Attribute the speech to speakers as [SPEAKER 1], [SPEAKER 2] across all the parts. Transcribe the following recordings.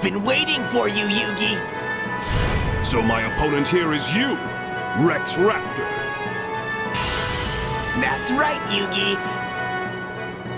[SPEAKER 1] I've been waiting for you, Yugi!
[SPEAKER 2] So my opponent here is you, Rex Raptor.
[SPEAKER 1] That's right, Yugi!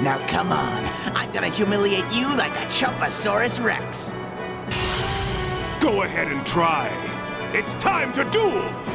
[SPEAKER 1] Now come on, I'm gonna humiliate you like a Chumposaurus Rex!
[SPEAKER 2] Go ahead and try. It's time to duel!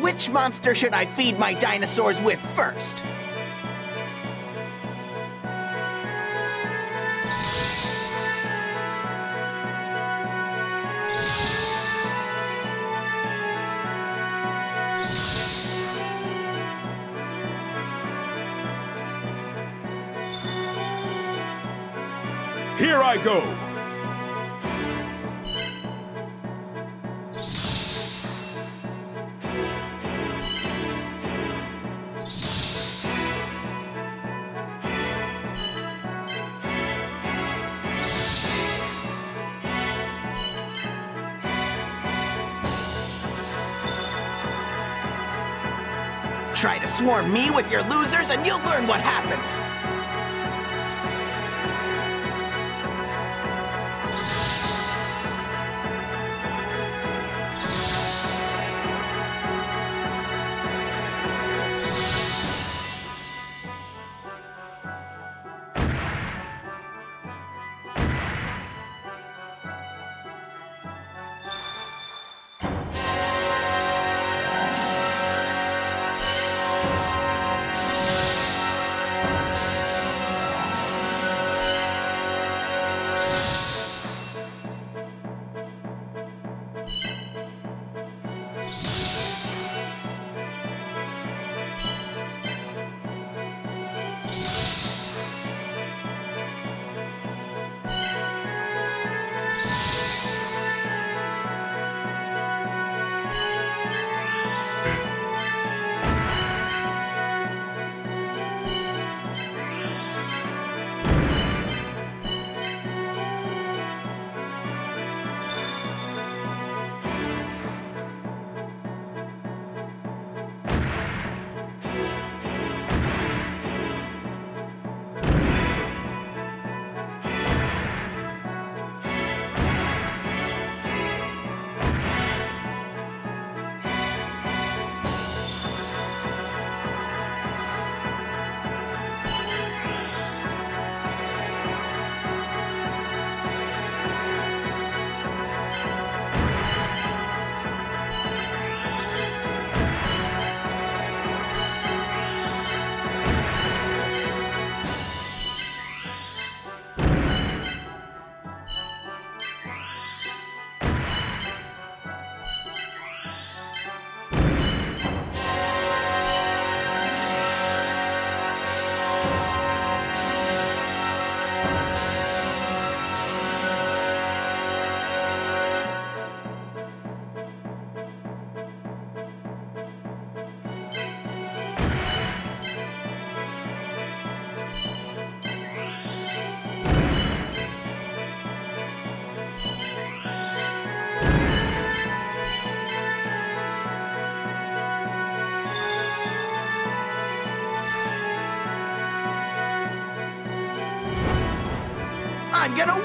[SPEAKER 1] Which monster should I feed my dinosaurs with first?
[SPEAKER 2] Here I go!
[SPEAKER 1] Swarm me with your losers and you'll learn what happens!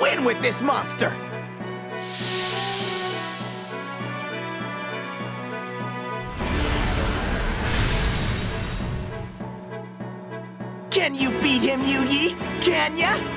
[SPEAKER 1] Win with this monster! Can you beat him, Yugi? Can ya?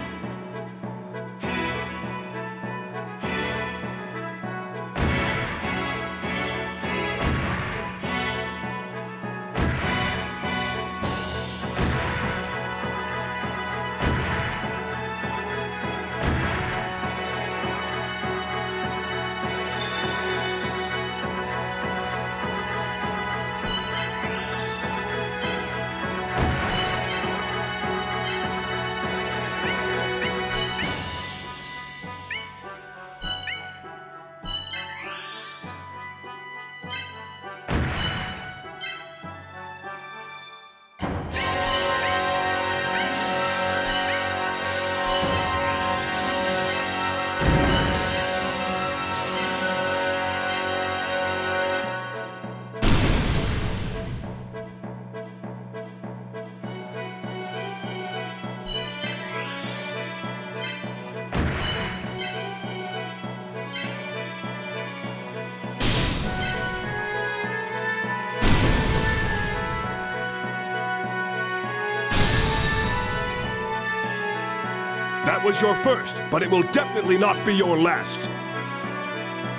[SPEAKER 2] Was your first, but it will definitely not be your last.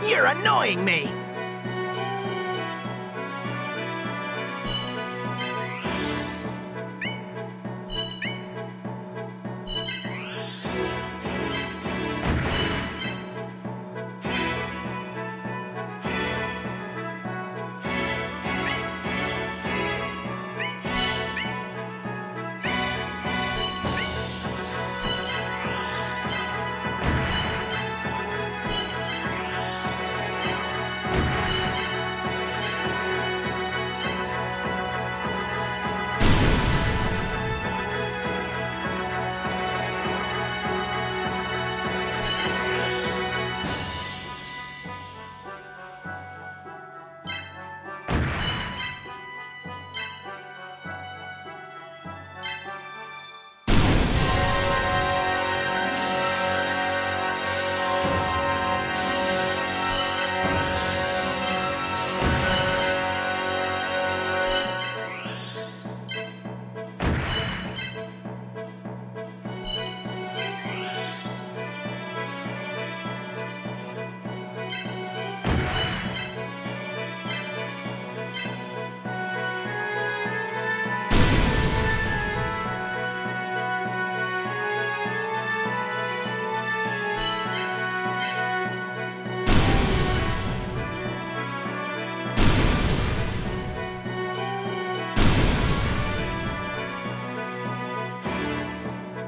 [SPEAKER 1] You're annoying me!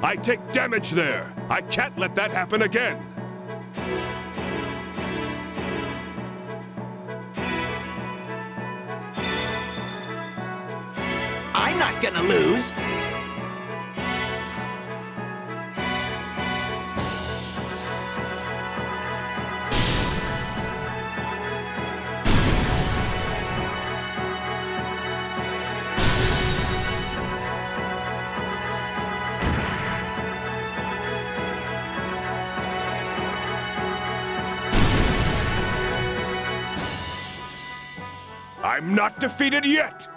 [SPEAKER 2] I take damage there. I can't let that happen again.
[SPEAKER 1] I'm not gonna lose!
[SPEAKER 2] I'm not defeated yet!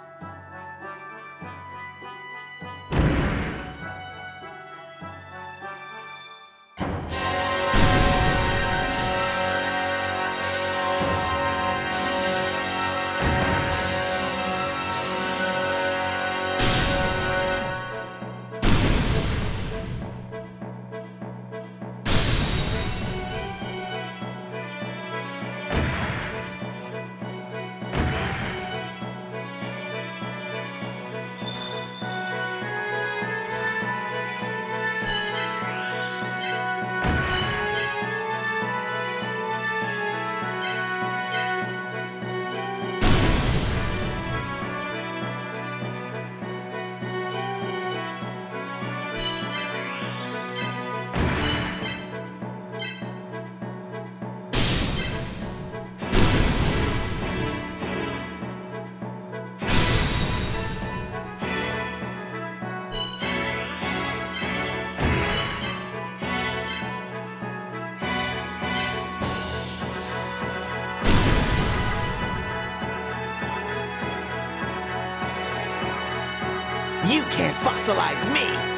[SPEAKER 1] Can't fossilize me!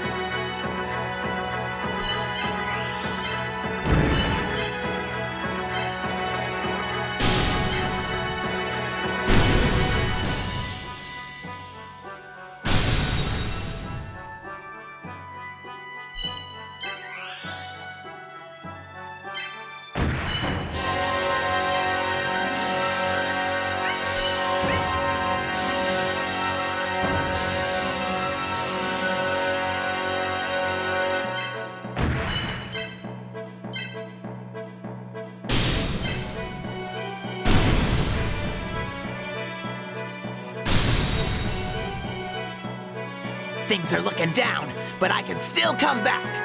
[SPEAKER 1] Things are looking down, but I can still come back.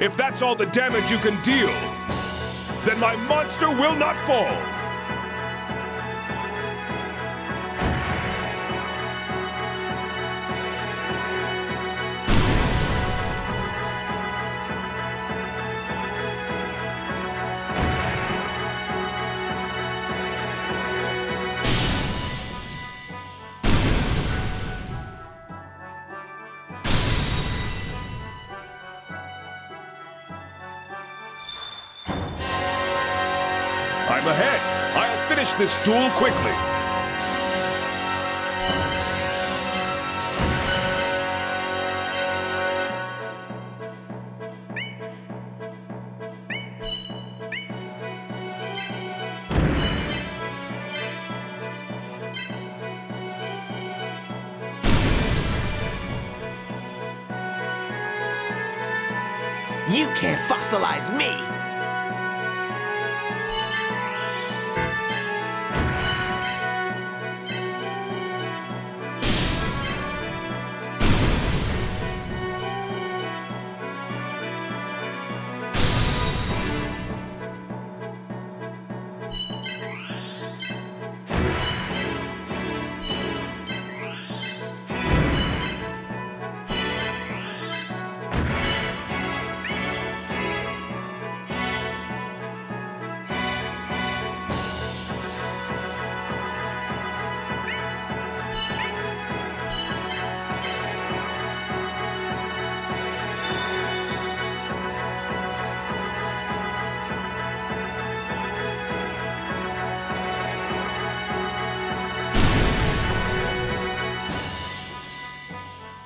[SPEAKER 2] If that's all the damage you can deal, then my monster will not fall. I'm ahead. I'll finish this duel quickly.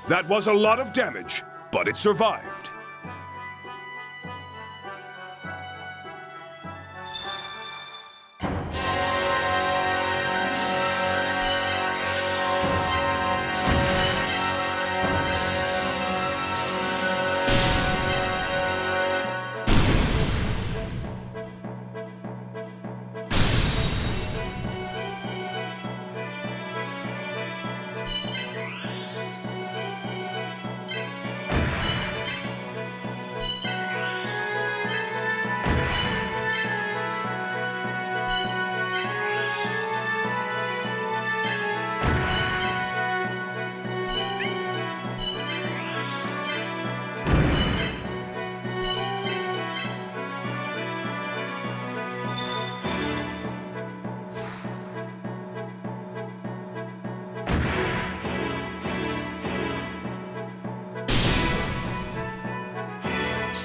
[SPEAKER 2] That was a lot of damage, but it survived.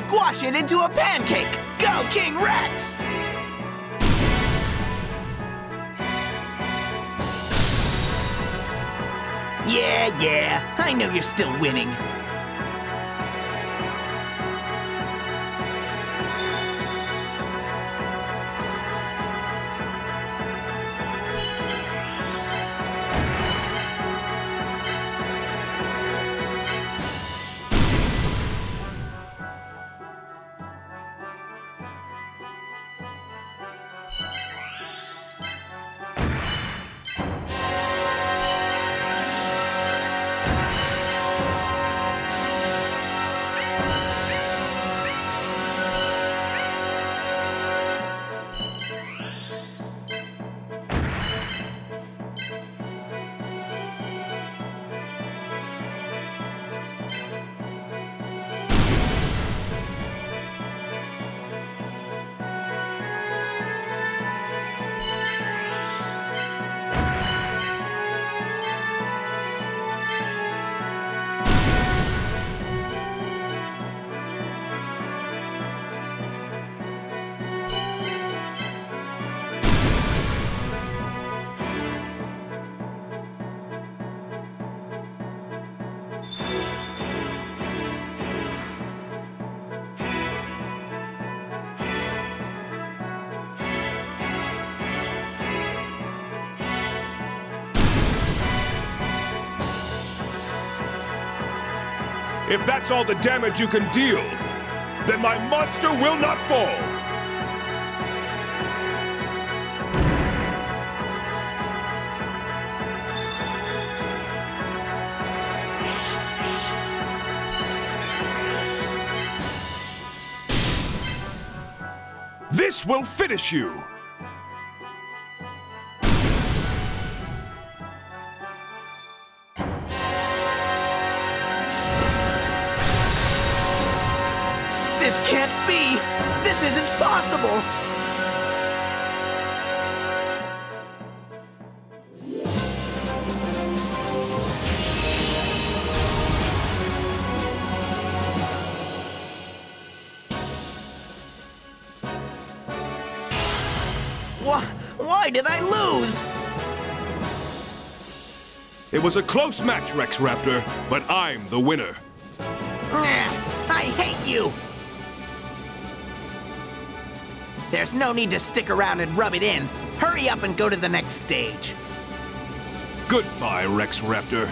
[SPEAKER 1] Squash it into a pancake! Go, King Rex! Yeah, yeah, I know you're still winning.
[SPEAKER 2] If that's all the damage you can deal, then my monster will not fall. Finish you!
[SPEAKER 1] This can't be! This isn't possible! Did I lose?
[SPEAKER 2] It was a close match, Rex Raptor, but I'm the winner.
[SPEAKER 1] Nah, I hate you! There's no need to stick around and rub it in. Hurry up and go to the next stage.
[SPEAKER 2] Goodbye, Rex Raptor.